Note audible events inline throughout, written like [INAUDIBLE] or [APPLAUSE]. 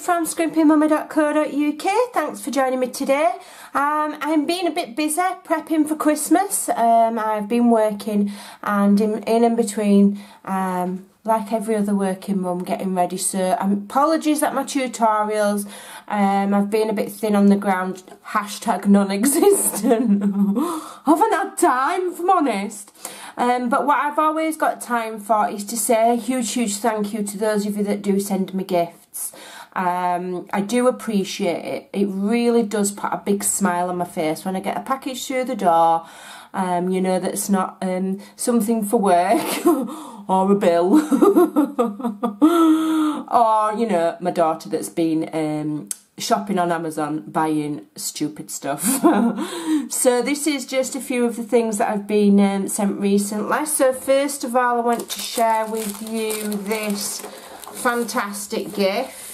from scrimpingmommy.co.uk. Thanks for joining me today. Um, I'm being a bit busy prepping for Christmas. Um, I've been working and in, in and between, um, like every other working mum, getting ready. So um, apologies at my tutorials. Um, I've been a bit thin on the ground. Hashtag non-existent. [LAUGHS] Haven't had time, if I'm honest. Um, but what I've always got time for is to say a huge, huge thank you to those of you that do send me gifts. Um, I do appreciate it. It really does put a big smile on my face when I get a package through the door. Um, you know, that's not um, something for work [LAUGHS] or a bill [LAUGHS] or, you know, my daughter that's been um, shopping on Amazon buying stupid stuff. [LAUGHS] so this is just a few of the things that I've been um, sent recently. So first of all I want to share with you this fantastic gift.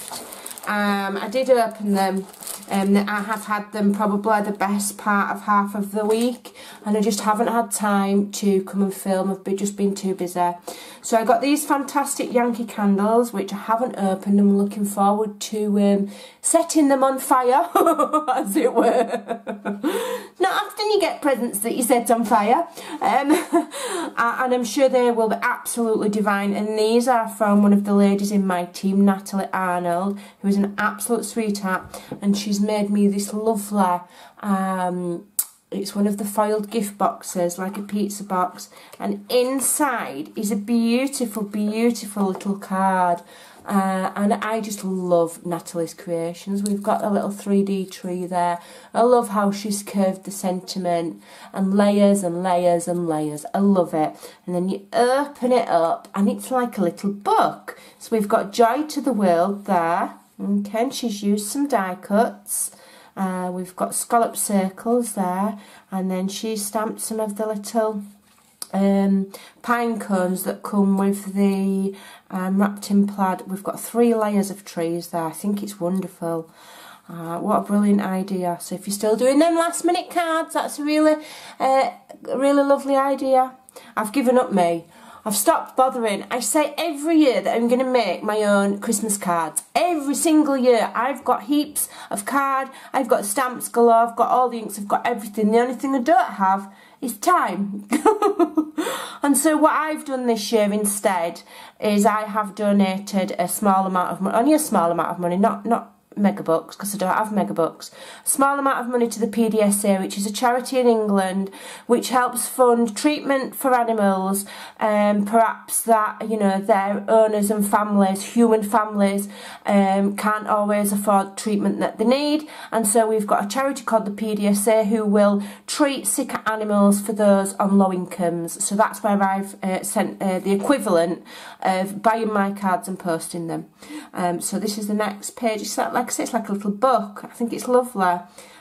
Um, I did open them um, I have had them probably the best part of half of the week and I just haven't had time to come and film. I've just been too busy. So I got these fantastic Yankee candles which I haven't opened. I'm looking forward to um, setting them on fire [LAUGHS] as it were. Not often you get presents that you set on fire um, [LAUGHS] and I'm sure they will be absolutely divine and these are from one of the ladies in my team, Natalie Arnold, who is an absolute sweetheart and she's made me this lovely um, it's one of the foiled gift boxes like a pizza box and inside is a beautiful beautiful little card uh, and I just love Natalie's creations. We've got a little 3D tree there. I love how she's curved the sentiment and layers and layers and layers. I love it. And then you open it up and it's like a little book. So we've got Joy to the World there. Okay, and she's used some die cuts. Uh, we've got scallop circles there and then she stamped some of the little um, pine cones that come with the um, wrapped in plaid. We've got three layers of trees there. I think it's wonderful. Uh, what a brilliant idea. So if you're still doing them last minute cards, that's a really, uh, really lovely idea. I've given up me. I've stopped bothering. I say every year that I'm going to make my own Christmas cards. Every single year. I've got heaps of card. I've got stamps galore. I've got all the inks. I've got everything. The only thing I don't have is time. [LAUGHS] and so what I've done this year instead is I have donated a small amount of money, only a small amount of money, not, not megabucks because I don't have megabucks. A small amount of money to the PDSA, which is a charity in England which helps fund treatment for animals, um, perhaps that you know their owners and families, human families, um, can't always afford treatment that they need, and so we've got a charity called the PDSA who will treat sick animals for those on low incomes. So that's where I've uh, sent uh, the equivalent of buying my cards and posting them. Um, so this is the next page. It's like like I say, it's like a little book. I think it's lovely.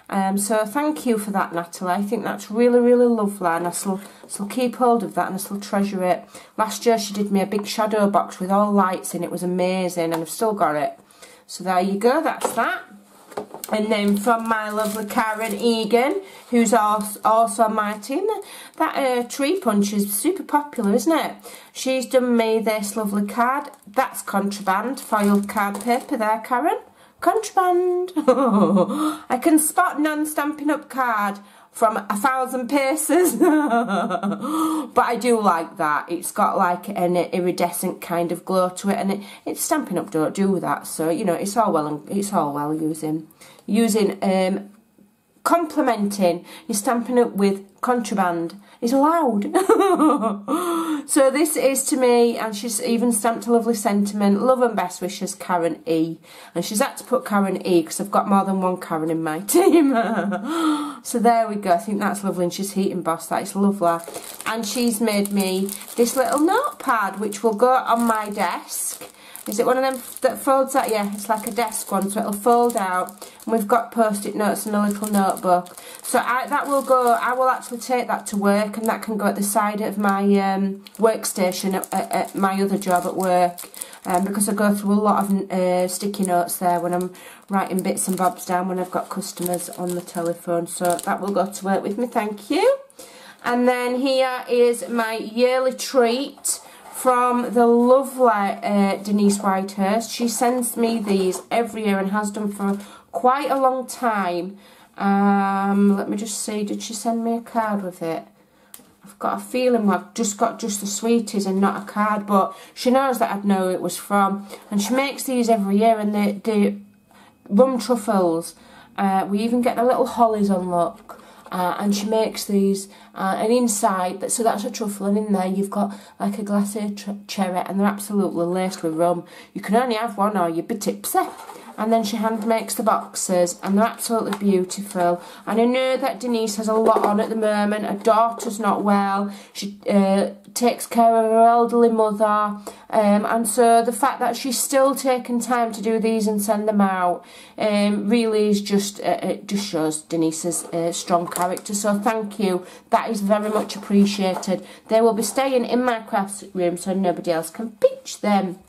Um, so thank you for that, Natalie. I think that's really, really lovely, and I still, still keep hold of that and I still treasure it. Last year she did me a big shadow box with all lights in it. was amazing, and I've still got it. So there you go, that's that. And then from my lovely Karen Egan, who's also, my team, that uh, tree punch is super popular, isn't it? She's done me this lovely card. That's contraband, foiled card paper there, Karen contraband. [LAUGHS] I can spot non-Stampin' Up card from a thousand paces. [LAUGHS] but I do like that. It's got like an iridescent kind of glow to it and it, it's Stampin' Up don't do that. So, you know, it's all well and it's all well using using um complementing your stamping it with contraband It's allowed. [LAUGHS] so this is to me, and she's even stamped a lovely sentiment, love and best wishes, Karen E. And she's had to put Karen E because I've got more than one Karen in my [LAUGHS] team. [LAUGHS] so there we go, I think that's lovely, and she's heat embossed, that is lovely. And she's made me this little notepad, which will go on my desk. Is it one of them that folds out? Yeah, it's like a desk one, so it'll fold out. And we've got post-it notes and a little notebook. So I, that will go, I will actually take that to work and that can go at the side of my um, workstation at, at, at, my other job at work. Um, because I go through a lot of uh, sticky notes there when I'm writing bits and bobs down when I've got customers on the telephone. So that will go to work with me, thank you. And then here is my yearly treat from the lovely uh, Denise Whitehurst. She sends me these every year and has done for quite a long time. Um, let me just see, did she send me a card with it? I've got a feeling I've just got just the sweeties and not a card, but she knows that I'd know it was from. And she makes these every year, and the, rum truffles. Uh, we even get the little hollies on look. Uh, and she makes these, uh, and inside, so that's a truffle, and in there you've got like a glacé cherry, and they're absolutely laced with rum. You can only have one or you'd be tipsy and then she hand makes the boxes and they're absolutely beautiful. And I know that Denise has a lot on at the moment. Her daughter's not well. She uh, takes care of her elderly mother. Um, and so the fact that she's still taking time to do these and send them out um, really is just uh, it just shows Denise's uh, strong character. So thank you. That is very much appreciated. They will be staying in my crafts room so nobody else can pinch them.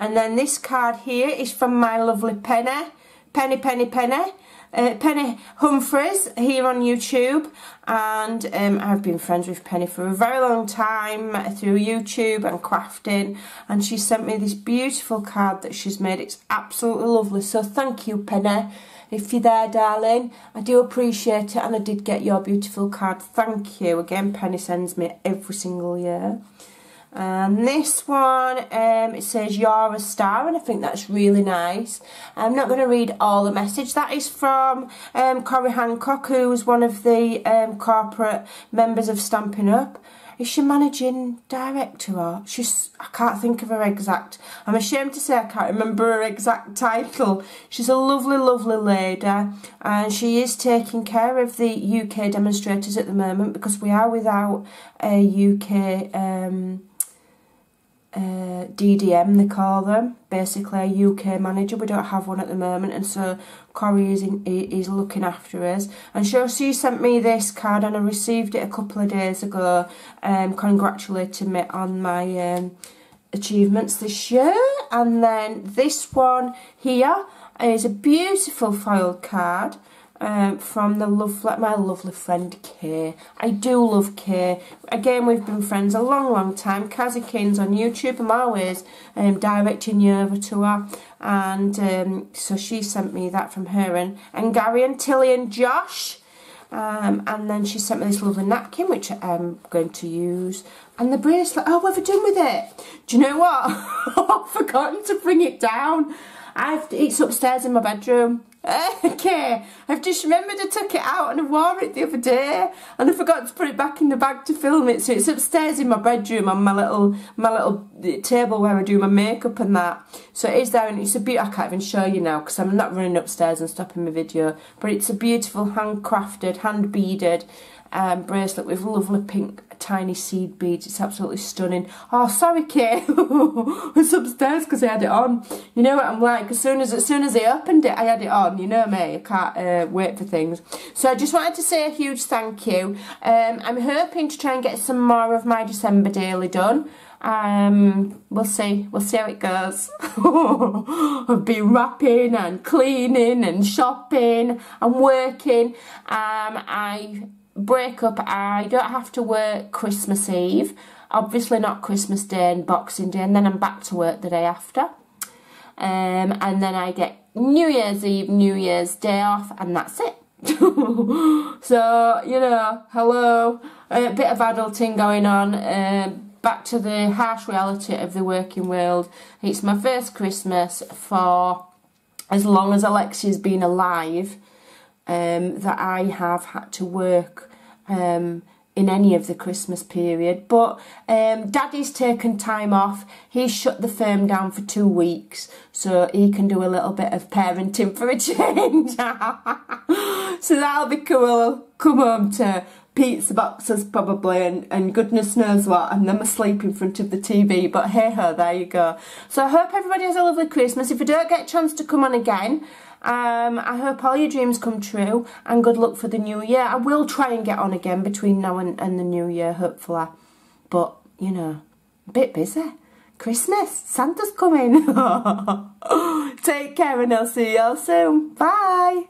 And then this card here is from my lovely Penny, Penny, Penny, Penny. Uh, Penny Humphreys here on YouTube and um, I've been friends with Penny for a very long time through YouTube and crafting and she sent me this beautiful card that she's made. It's absolutely lovely so thank you Penny if you're there darling I do appreciate it and I did get your beautiful card. Thank you again Penny sends me every single year. And this one, um, it says you're a star, and I think that's really nice. I'm not going to read all the message. That is from um, Corrie Hancock, who's one of the um, corporate members of Stampin' Up. Is she managing director or she's I can't think of her exact I'm ashamed to say I can't remember her exact [LAUGHS] title. She's a lovely, lovely lady and she is taking care of the UK demonstrators at the moment because we are without a UK um, uh, DDM they call them, basically a UK manager. We don't have one at the moment, and so Corrie is in, is looking after us. And so she sent me this card, and I received it a couple of days ago, um, congratulating me on my um, achievements this year. And then this one here is a beautiful foiled card um, from the my lovely friend Kay. I do love Kay. Again, we've been friends a long, long time. Kazzy Kings on YouTube. I'm always um, directing you over to her. And um, so she sent me that from her. And, and Gary and Tilly and Josh. Um, and then she sent me this lovely napkin, which I'm going to use. And the bracelet. Oh, what have I done with it? Do you know what? [LAUGHS] I've forgotten to bring it down. I've, it's upstairs in my bedroom. Okay, I've just remembered I took it out and I wore it the other day and I forgot to put it back in the bag to film it so it's upstairs in my bedroom on my little my little eh, table where I do my makeup and that. So it is there and it's a bit I can't even show you now because I'm not running upstairs and stopping my video but it's a beautiful handcrafted hand beaded um, bracelet with lovely pink tiny seed beads. It's absolutely stunning. Oh, sorry, Kay. [LAUGHS] it's upstairs because I had it on. You know what I'm like. As soon as as soon as I opened it, I had it on. You know me. I can't uh, wait for things. So I just wanted to say a huge thank you. Um, I'm hoping to try and get some more of my December daily done. Um, we'll see. We'll see how it goes. [LAUGHS] I've been wrapping and cleaning and shopping and working. Um, I break up, I don't have to work Christmas Eve. Obviously not Christmas Day and Boxing Day, and then I'm back to work the day after. Um, and then I get New Year's Eve, New Year's Day off, and that's it. [LAUGHS] so, you know, hello, a bit of adulting going on. Uh, back to the harsh reality of the working world. It's my first Christmas for as long as Alexia's been alive um, that I have had to work um, in any of the Christmas period. But um, Daddy's taken time off. He's shut the firm down for two weeks so he can do a little bit of parenting for a change. [LAUGHS] so that'll be cool. Come home to pizza boxes probably and, and goodness knows what and them asleep in front of the TV but hey ho there you go so I hope everybody has a lovely Christmas if you don't get a chance to come on again um, I hope all your dreams come true and good luck for the new year. I will try and get on again between now and, and the new year, hopefully. But, you know, a bit busy. Christmas, Santa's coming. [LAUGHS] Take care and I'll see you all soon. Bye.